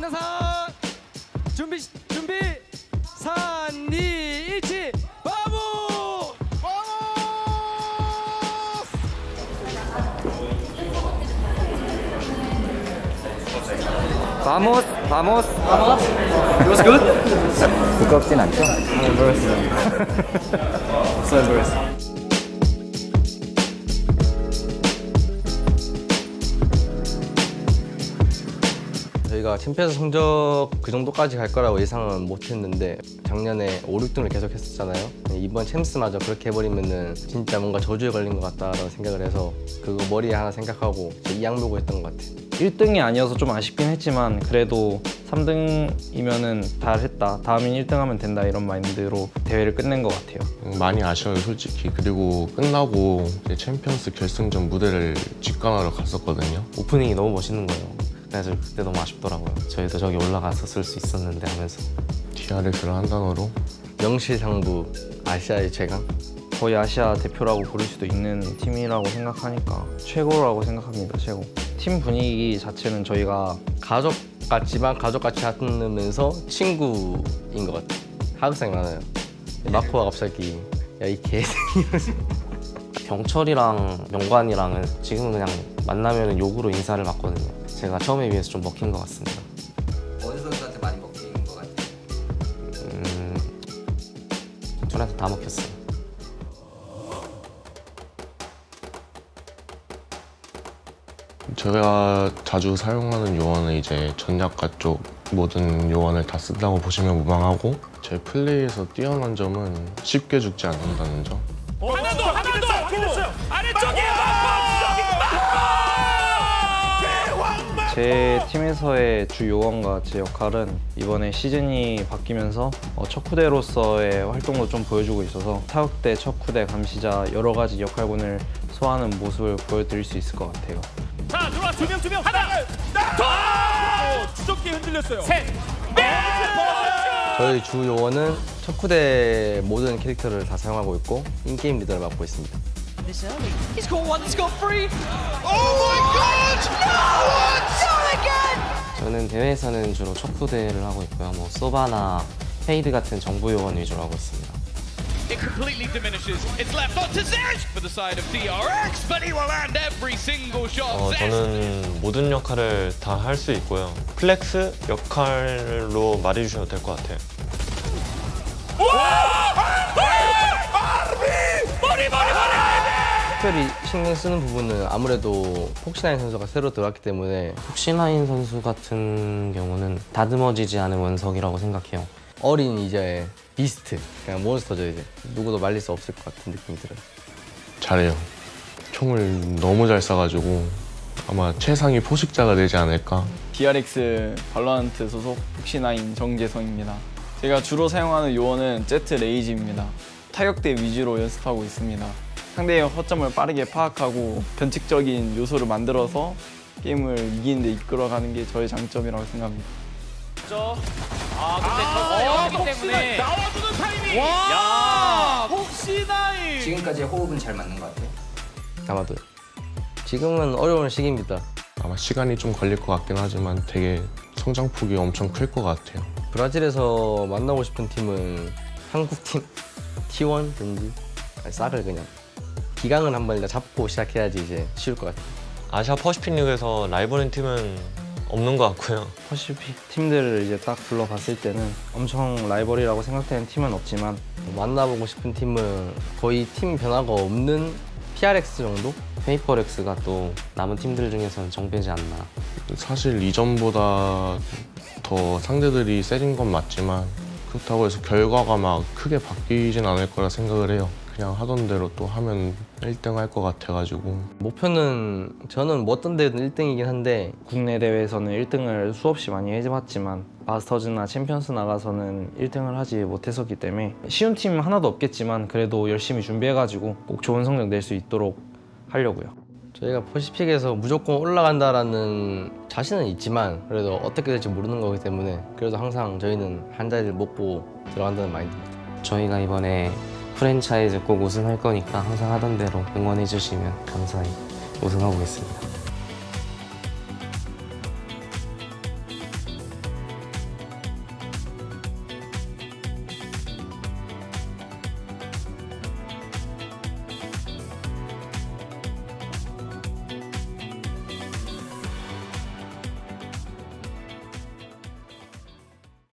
신나산 준비 준비 3, 2, 1, 바보! Vamos, vamos. It was good? 부끄럽진 않죠? So embarrassed. 저희가 챔피언스 성적 그 정도까지 갈 거라고 예상은 못했는데 작년에 5, 6등을 계속 했었잖아요 이번 챔스마저 그렇게 해버리면은 진짜 뭔가 저주에 걸린 것 같다라는 생각을 해서 그거 머리에 하나 생각하고 이 악물고 했던 것 같아요 1등이 아니어서 좀 아쉽긴 했지만 그래도 3등이면은 잘했다. 다음엔 1등 하면 된다 이런 마인드로 대회를 끝낸 것 같아요. 많이 아쉬워요 솔직히 그리고 끝나고 이제 챔피언스 결승전 무대를 직관하러 갔었거든요 오프닝이 너무 멋있는 거예요. 그래서 그때 너무 아쉽더라고요. 저희도 저기 올라갔었을 수 있었는데 하면서 DRX를 한 단어로 명실상부 아시아의 최강 거의 아시아 대표라고 부를 수도 있는 팀이라고 생각하니까 최고라고 생각합니다. 최고. 팀 분위기 자체는 저희가 가족 같지만 가족 같이 하면서 친구인 것 같아요 하극상이 많아요 마코가 갑자기 야 이 개새끼 병철이랑 명관이랑은 지금은 그냥 만나면 욕으로 인사를 받거든요. 제가 처음에 비해서 좀 먹힌 것 같습니다. 어느 선수한테 많이 먹힌 것 같아요? 음, 둘한테 다 먹혔어요. 제가 자주 사용하는 요원은 이제 전략가 쪽 모든 요원을 다 쓴다고 보시면 무방하고 제 플레이에서 뛰어난 점은 쉽게 죽지 않는다는 점. 하나 더 하나 더. 아래쪽에 제 팀에서의 주 요원과 제 역할은 이번에 시즌이 바뀌면서 어, 척후대로서의 활동도 좀 보여주고 있어서 타격대, 척후대, 감시자 여러 가지 역할군을 소화하는 모습을 보여드릴 수 있을 것 같아요. 자 들어와 두 명 두 명 하나 더 주적기 흔들렸어요. 셋. 저희 주 요원은 척후대 모든 캐릭터를 다 사용하고 있고 in-game 리더를 맡고 있습니다 This early. He's got one, he's got three. Oh my god! No! 대회에서는 주로 척후대를 하고 있고요. 뭐 소바나 페이드 같은 정보 요원 위주로 하고 있습니다. It completely diminishes. It's left on to Zest for the side of DRX, but he will land every single shot. 어. 저는 모든 역할을 다 할 수 있고요. flex 역할로 말해주셔도 될 것 같아요. 머 특별히 신경 쓰는 부분은 아무래도 폭신하인 선수가 새로 들어왔기 때문에 폭신하인 선수 같은 경우는 다듬어지지 않은 원석이라고 생각해요. 어린 이제 비스트 그냥 몬스터죠 이제 누구도 말릴 수 없을 것 같은 느낌이 들어요 잘해요 총을 너무 잘 쏴가지고 아마 최상위 포식자가 되지 않을까 DRX 발로란트 소속 폭신아인 정재성입니다. 제가 주로 사용하는 요원은 제트 레이지입니다. 타격대 위주로 연습하고 있습니다. 상대의 허점을 빠르게 파악하고 변칙적인 요소를 만들어서 게임을 이기는 데 이끌어가는 게 저의 장점이라고 생각합니다. 아 근데 저 영이기 때문에 나와주는 타이밍. 와. 혹시나이. 지금까지의 호흡은 잘 맞는 것 같아요. 아마도 지금은 어려운 시기입니다 아마 시간이 좀 걸릴 것 같긴 하지만 되게 성장폭이 엄청 클 것 같아요 브라질에서 만나고 싶은 팀은 한국 팀 T1든지 아니, 싹을 그냥 기강을 한번 일단 잡고 시작해야지 이제 쉬울 것 같아요 아시아 퍼시픽 리그에서 라이벌인 팀은 없는 것 같고요. 퍼시픽 팀들을 이제 딱 불러봤을 때는 엄청 라이벌이라고 생각되는 팀은 없지만 만나보고 싶은 팀은 거의 팀 변화가 없는 PRX 정도? Paper Rex가 또 남은 팀들 중에서는 정배지 않나. 사실 이전보다 더 상대들이 세진 건 맞지만 그렇다고 해서 결과가 막 크게 바뀌진 않을 거라 생각을 해요 그냥 하던 대로 또 하면 1등 할 것 같아가지고 목표는 저는 뭐 어떤 데든 1등이긴 한데 국내 대회에서는 1등을 수없이 많이 해봤지만 마스터즈나 챔피언스 나가서는 1등을 하지 못했었기 때문에 쉬운 팀 하나도 없겠지만 그래도 열심히 준비해가지고 꼭 좋은 성적 낼 수 있도록 하려고요. 저희가 퍼시픽에서 무조건 올라간다라는 자신은 있지만 그래도 어떻게 될지 모르는 거기 때문에 그래도 항상 저희는 한 자리를 먹고 들어간다는 마인드입니다. 저희가 이번에 프랜차이즈 꼭 우승할 거니까 항상 하던 대로 응원해 주시면 감사히 우승하고 있습니다.